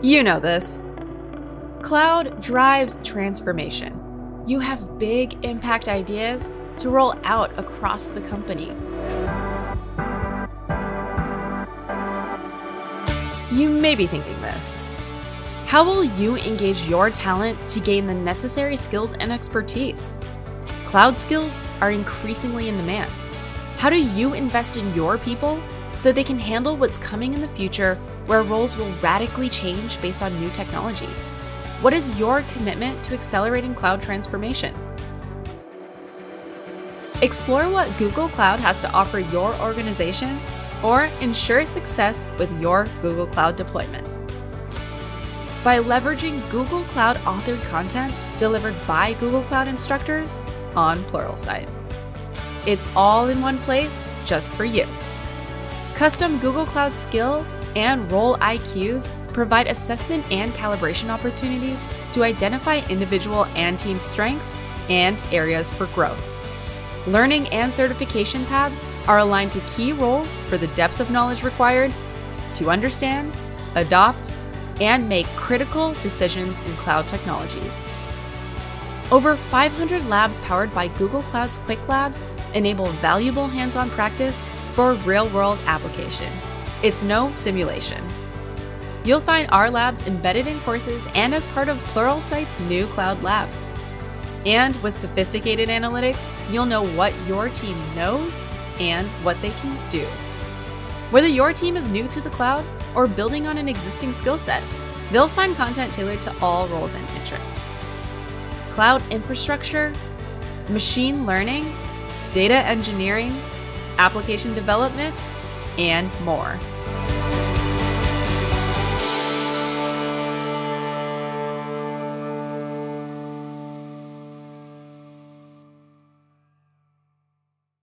You know this. Cloud drives transformation. You have big impact ideas to roll out across the company. You may be thinking this. How will you engage your talent to gain the necessary skills and expertise? Cloud skills are increasingly in demand. How do you invest in your people so they can handle what's coming in the future where roles will radically change based on new technologies? What is your commitment to accelerating cloud transformation? Explore what Google Cloud has to offer your organization or ensure success with your Google Cloud deployment. By leveraging Google Cloud authored content delivered by Google Cloud instructors on Pluralsight. It's all in one place just for you. Custom Google Cloud skill and role IQs provide assessment and calibration opportunities to identify individual and team strengths and areas for growth. Learning and certification paths are aligned to key roles for the depth of knowledge required to understand, adopt, and make critical decisions in cloud technologies. Over 500 labs powered by Google Cloud's Qwiklabs enable valuable hands on practice for real world application. It's no simulation. You'll find our labs embedded in courses and as part of Pluralsight's new cloud labs. And with sophisticated analytics, you'll know what your team knows and what they can do. Whether your team is new to the cloud or building on an existing skill set, they'll find content tailored to all roles and interests. Cloud infrastructure, machine learning, data engineering, application development, and more.